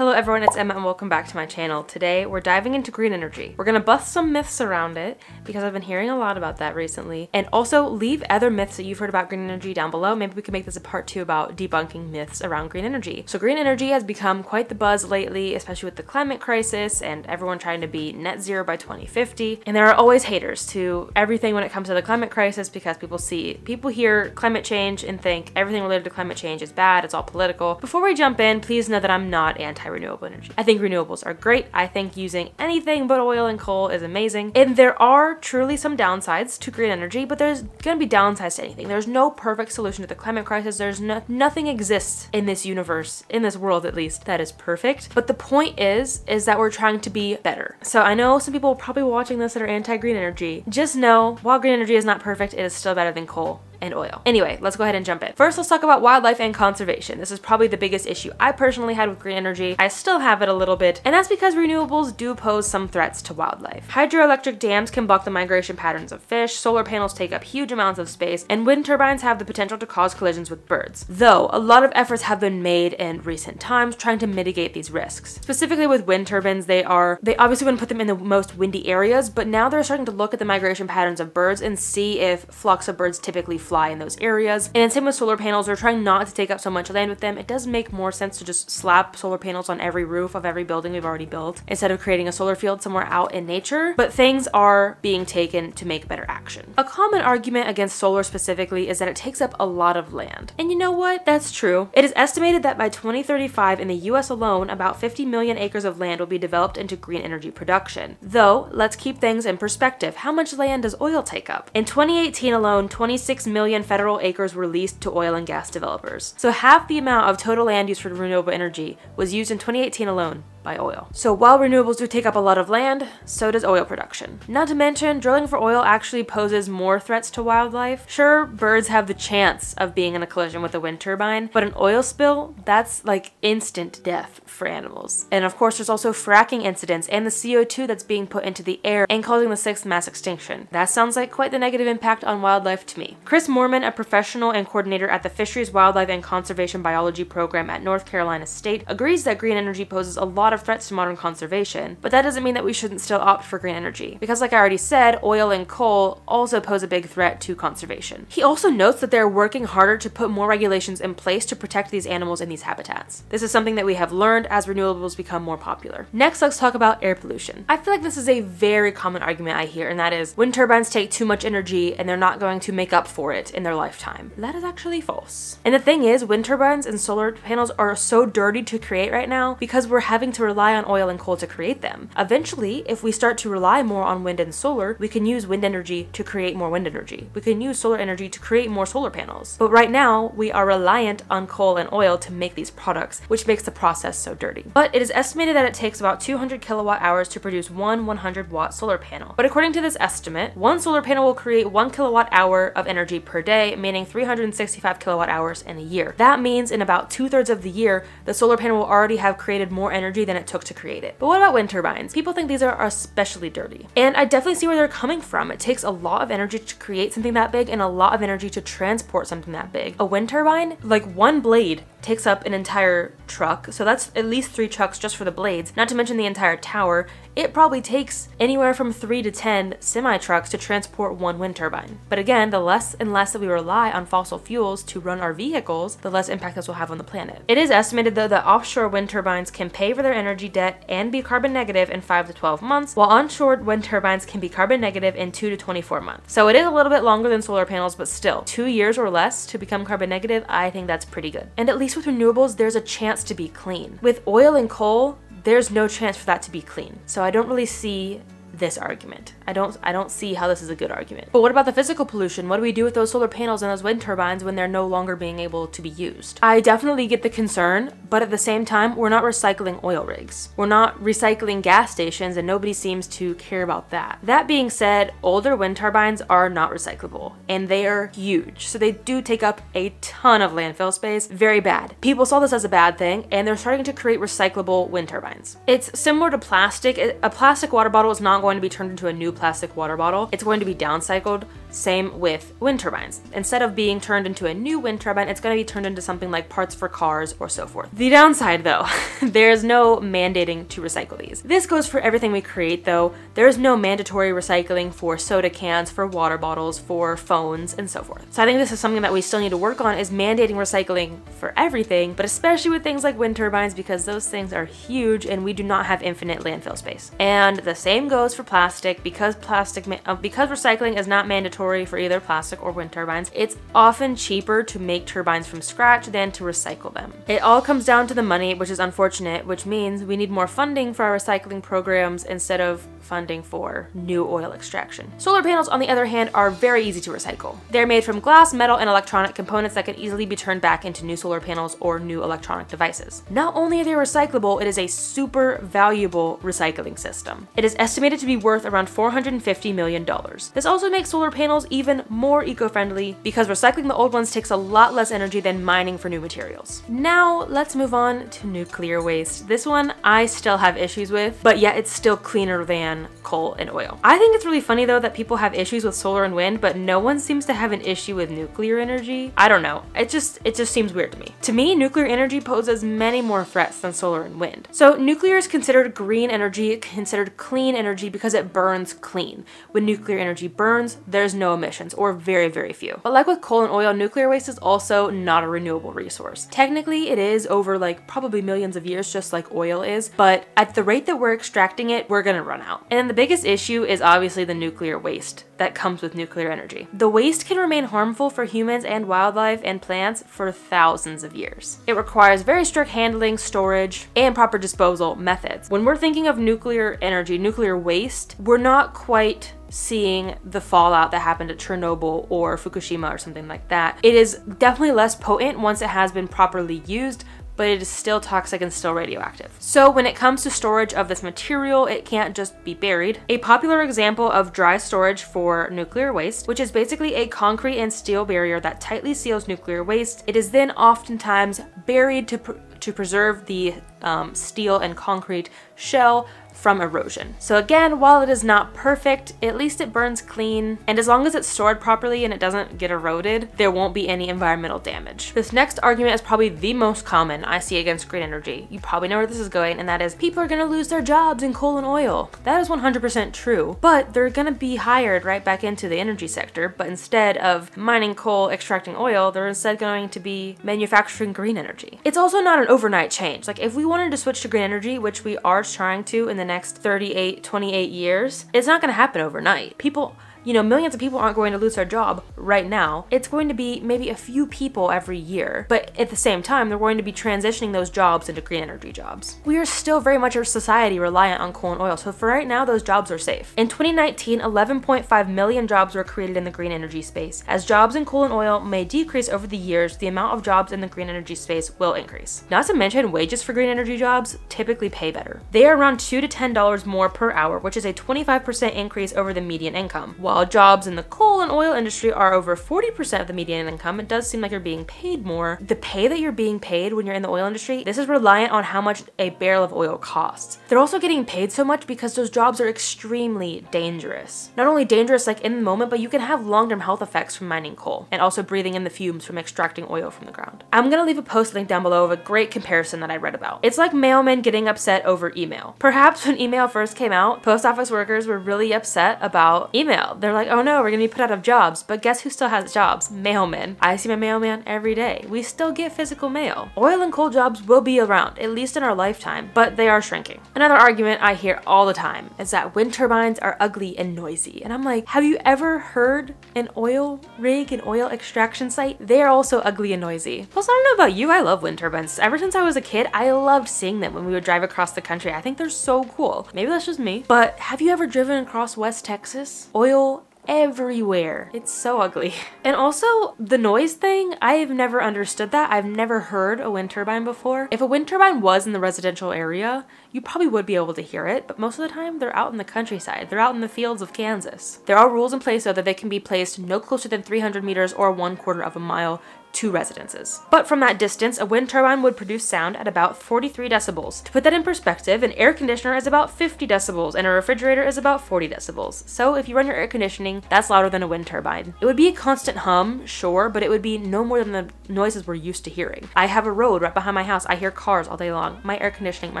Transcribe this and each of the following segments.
Hello everyone, it's Emma and welcome back to my channel. Today we're diving into green energy. We're gonna bust some myths around it because I've been hearing a lot about that recently and also leave other myths that you've heard about green energy down below. Maybe we can make this a part two about debunking myths around green energy. So green energy has become quite the buzz lately, especially with the climate crisis and everyone trying to be net zero by 2050. And there are always haters to everything when it comes to the climate crisis because people see, people hear climate change and think everything related to climate change is bad, it's all political. Before we jump in, please know that I'm not anti anti-renewable energy. I think renewables are great. I think using anything but oil and coal is amazing. And there are truly some downsides to green energy, but there's gonna be downsides to anything. There's no perfect solution to the climate crisis. There's no, nothing exists in this universe, in this world at least, that is perfect. But the point is, is that we're trying to be better. So I know some people probably watching this that are anti-green energy. Just know, while green energy is not perfect, it is still better than coal and oil. Anyway, let's go ahead and jump in. First, let's talk about wildlife and conservation. This is probably the biggest issue I personally had with green energy. I still have it a little bit, and that's because renewables do pose some threats to wildlife. Hydroelectric dams can block the migration patterns of fish, solar panels take up huge amounts of space, and wind turbines have the potential to cause collisions with birds. Though, a lot of efforts have been made in recent times trying to mitigate these risks. Specifically with wind turbines, they are, they obviously wouldn't put them in the most windy areas, but now they're starting to look at the migration patterns of birds and see if flocks of birds typically fly in those areas. And same with solar panels, we're trying not to take up so much land with them. It does make more sense to just slap solar panels on every roof of every building we've already built instead of creating a solar field somewhere out in nature. But things are being taken to make better action. A common argument against solar specifically is that it takes up a lot of land. And you know what? That's true. It is estimated that by 2035 in the US alone, about 50 million acres of land will be developed into green energy production. Though, let's keep things in perspective. How much land does oil take up? In 2018 alone, 26 million federal federal acres were leased to oil and gas developers. So half the amount of total land used for renewable energy was used in 2018 alone by oil. So while renewables do take up a lot of land, so does oil production. Not to mention, drilling for oil actually poses more threats to wildlife. Sure, birds have the chance of being in a collision with a wind turbine, but an oil spill, that's like instant death for animals. And of course, there's also fracking incidents and the CO2 that's being put into the air and causing the sixth mass extinction. That sounds like quite the negative impact on wildlife to me. Chris Moorman, a professional and coordinator at the Fisheries, Wildlife, and Conservation Biology program at North Carolina State, agrees that green energy poses a lot of threats to modern conservation, but that doesn't mean that we shouldn't still opt for green energy. Because like I already said, oil and coal also pose a big threat to conservation. He also notes that they're working harder to put more regulations in place to protect these animals in these habitats. This is something that we have learned as renewables become more popular. Next, let's talk about air pollution. I feel like this is a very common argument I hear, and that is wind turbines take too much energy and they're not going to make up for it in their lifetime. That is actually false. And the thing is, wind turbines and solar panels are so dirty to create right now because we're having to rely on oil and coal to create them. Eventually, if we start to rely more on wind and solar, we can use wind energy to create more wind energy. We can use solar energy to create more solar panels. But right now, we are reliant on coal and oil to make these products, which makes the process so dirty. But it is estimated that it takes about 200 kilowatt hours to produce one 100 watt solar panel. But according to this estimate, one solar panel will create one kilowatt hour of energy per day, meaning 365 kilowatt hours in a year. That means in about two thirds of the year, the solar panel will already have created more energy than it took to create it. But what about wind turbines? People think these are especially dirty. And I definitely see where they're coming from. It takes a lot of energy to create something that big and a lot of energy to transport something that big. A wind turbine, like one blade takes up an entire truck, so that's at least three trucks just for the blades, not to mention the entire tower. It probably takes anywhere from 3 to 10 semi-trucks to transport one wind turbine. But again, the less and less that we rely on fossil fuels to run our vehicles, the less impact this will have on the planet. It is estimated though that offshore wind turbines can pay for their energy debt and be carbon negative in 5 to 12 months, while onshore wind turbines can be carbon negative in 2 to 24 months. So it is a little bit longer than solar panels, but still, 2 years or less to become carbon negative, I think that's pretty good. And at least with renewables, there's a chance to be clean. With oil and coal, there's no chance for that to be clean. So I don't really see this argument. I don't I don't see how this is a good argument. But what about the physical pollution? What do we do with those solar panels and those wind turbines when they're no longer being able to be used? I definitely get the concern, but at the same time, we're not recycling oil rigs. We're not recycling gas stations and nobody seems to care about that. That being said, older wind turbines are not recyclable and they are huge. So they do take up a ton of landfill space. Very bad. People saw this as a bad thing and they're starting to create recyclable wind turbines. It's similar to plastic. A plastic water bottle is not going to be turned into a new plastic water bottle. It's going to be downcycled. Same with wind turbines. Instead of being turned into a new wind turbine, it's going to be turned into something like parts for cars or so forth. The downside though, there's no mandating to recycle these. This goes for everything we create though. There's no mandatory recycling for soda cans, for water bottles, for phones, and so forth. So I think this is something that we still need to work on is mandating recycling for everything, but especially with things like wind turbines because those things are huge and we do not have infinite landfill space. And the same goes for plastic because plastic uh, because recycling is not mandatory for either plastic or wind turbines. It's often cheaper to make turbines from scratch than to recycle them. It all comes down to the money, which is unfortunate, which means we need more funding for our recycling programs instead of funding for new oil extraction. Solar panels, on the other hand, are very easy to recycle. They're made from glass, metal, and electronic components that can easily be turned back into new solar panels or new electronic devices. Not only are they recyclable, it is a super valuable recycling system. It is estimated to be worth around $450 million. This also makes solar panels even more eco-friendly because recycling the old ones takes a lot less energy than mining for new materials. Now, let's move on to nuclear waste. This one I still have issues with, but yet it's still cleaner than coal and oil. I think it's really funny though that people have issues with solar and wind, but no one seems to have an issue with nuclear energy. I don't know. It just it just seems weird to me. To me, nuclear energy poses many more threats than solar and wind. So nuclear is considered green energy, considered clean energy because it burns clean. When nuclear energy burns, there's no emissions or very, very few. But like with coal and oil, nuclear waste is also not a renewable resource. Technically, it is over like probably millions of years, just like oil is, but at the rate that we're extracting it, we're gonna run out. And then the biggest issue is obviously the nuclear waste that comes with nuclear energy. The waste can remain harmful for humans and wildlife and plants for thousands of years. It requires very strict handling, storage, and proper disposal methods. When we're thinking of nuclear energy, nuclear waste, we're not quite seeing the fallout that happened at Chernobyl or Fukushima or something like that. It is definitely less potent once it has been properly used, but it is still toxic and still radioactive. So when it comes to storage of this material, it can't just be buried. A popular example of dry storage for nuclear waste, which is basically a concrete and steel barrier that tightly seals nuclear waste, it is then oftentimes buried to, pr to preserve the um, steel and concrete shell from erosion. So again, while it is not perfect, at least it burns clean, and as long as it's stored properly and it doesn't get eroded, there won't be any environmental damage. This next argument is probably the most common I see against green energy. You probably know where this is going, and that is people are gonna lose their jobs in coal and oil. That is 100% true, but they're gonna be hired right back into the energy sector, but instead of mining coal, extracting oil, they're instead going to be manufacturing green energy. It's also not an overnight change. Like if we wanted to switch to green energy, which we are trying to in the next 38, 28 years, it's not gonna happen overnight. People you know, millions of people aren't going to lose their job right now. It's going to be maybe a few people every year, but at the same time, they're going to be transitioning those jobs into green energy jobs. We are still very much a society reliant on coal and oil, so for right now, those jobs are safe. In 2019, 11.5 million jobs were created in the green energy space. As jobs in coal and oil may decrease over the years, the amount of jobs in the green energy space will increase. Not to mention, wages for green energy jobs typically pay better. They are around 2 to $10 more per hour, which is a 25% increase over the median income. While jobs in the coal and oil industry are over 40% of the median income, it does seem like you're being paid more. The pay that you're being paid when you're in the oil industry, this is reliant on how much a barrel of oil costs. They're also getting paid so much because those jobs are extremely dangerous. Not only dangerous like in the moment, but you can have long-term health effects from mining coal and also breathing in the fumes from extracting oil from the ground. I'm gonna leave a post link down below of a great comparison that I read about. It's like mailmen getting upset over email. Perhaps when email first came out, post office workers were really upset about email. They're like, oh no, we're gonna be put out of jobs. But guess who still has jobs? Mailmen. I see my mailman every day. We still get physical mail. Oil and coal jobs will be around, at least in our lifetime, but they are shrinking. Another argument I hear all the time is that wind turbines are ugly and noisy. And I'm like, have you ever heard an oil rig, an oil extraction site? They are also ugly and noisy. Plus, I don't know about you, I love wind turbines. Ever since I was a kid, I loved seeing them when we would drive across the country. I think they're so cool. Maybe that's just me. But have you ever driven across West Texas? Oil everywhere. It's so ugly. And also the noise thing, I've never understood that. I've never heard a wind turbine before. If a wind turbine was in the residential area, you probably would be able to hear it, but most of the time they're out in the countryside. They're out in the fields of Kansas. There are rules in place though that they can be placed no closer than 300 meters or one quarter of a mile to residences. But from that distance, a wind turbine would produce sound at about 43 decibels. To put that in perspective, an air conditioner is about 50 decibels and a refrigerator is about 40 decibels. So if you run your air conditioning, that's louder than a wind turbine. It would be a constant hum, sure, but it would be no more than the noises we're used to hearing. I have a road right behind my house. I hear cars all day long. My air conditioning, my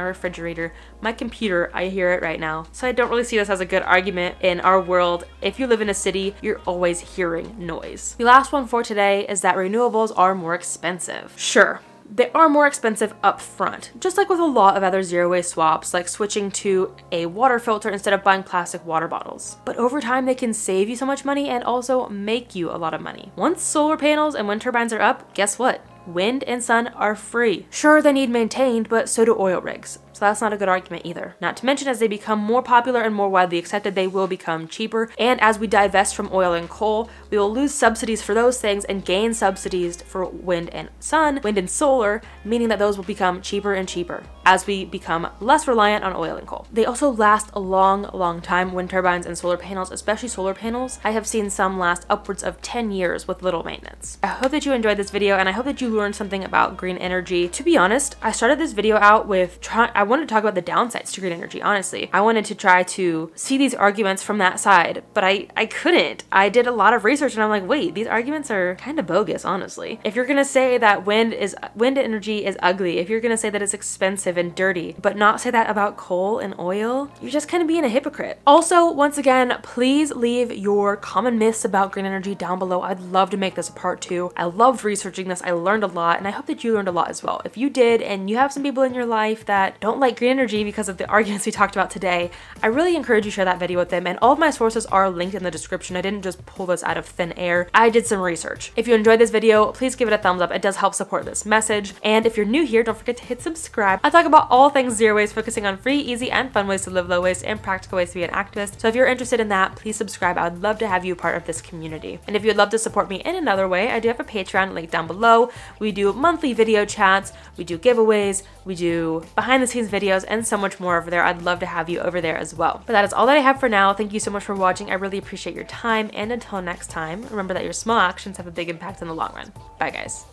refrigerator, my computer, I hear it right now. So I don't really see this as a good argument in our world. If you live in a city, you're always hearing noise. The last one for today is that renewables are more expensive. Sure, they are more expensive up front, just like with a lot of other zero waste swaps, like switching to a water filter instead of buying plastic water bottles. But over time, they can save you so much money and also make you a lot of money. Once solar panels and wind turbines are up, guess what? Wind and sun are free. Sure, they need maintained, but so do oil rigs so that's not a good argument either. Not to mention, as they become more popular and more widely accepted, they will become cheaper. And as we divest from oil and coal, we will lose subsidies for those things and gain subsidies for wind and sun, wind and solar, meaning that those will become cheaper and cheaper as we become less reliant on oil and coal. They also last a long, long time, wind turbines and solar panels, especially solar panels. I have seen some last upwards of 10 years with little maintenance. I hope that you enjoyed this video and I hope that you learned something about green energy. To be honest, I started this video out with trying, wanted to talk about the downsides to green energy, honestly. I wanted to try to see these arguments from that side, but I, I couldn't. I did a lot of research and I'm like, wait, these arguments are kind of bogus, honestly. If you're gonna say that wind is wind energy is ugly, if you're gonna say that it's expensive and dirty, but not say that about coal and oil, you're just kind of being a hypocrite. Also, once again, please leave your common myths about green energy down below. I'd love to make this a part two. I loved researching this. I learned a lot and I hope that you learned a lot as well. If you did and you have some people in your life that don't like green energy because of the arguments we talked about today, I really encourage you to share that video with them. And all of my sources are linked in the description. I didn't just pull this out of thin air. I did some research. If you enjoyed this video, please give it a thumbs up. It does help support this message. And if you're new here, don't forget to hit subscribe. I talk about all things zero waste, focusing on free, easy, and fun ways to live low waste and practical ways to be an activist. So if you're interested in that, please subscribe. I would love to have you part of this community. And if you'd love to support me in another way, I do have a Patreon link down below. We do monthly video chats, we do giveaways, we do behind the scenes videos, and so much more over there. I'd love to have you over there as well. But that is all that I have for now. Thank you so much for watching. I really appreciate your time. And until next time, remember that your small actions have a big impact in the long run. Bye, guys.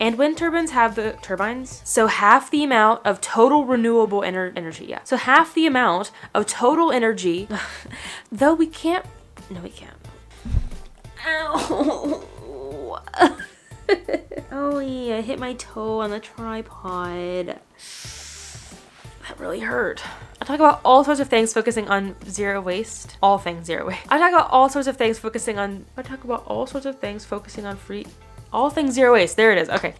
And wind turbines have the turbines. So half the amount of total renewable ener energy. Yeah. So half the amount of total energy, though we can't, no, we can't. Ow. oh yeah, I hit my toe on the tripod. That really hurt. I talk about all sorts of things focusing on zero waste. All things zero waste. I talk about all sorts of things focusing on, I talk about all sorts of things focusing on free, all things zero waste. There it is. Okay.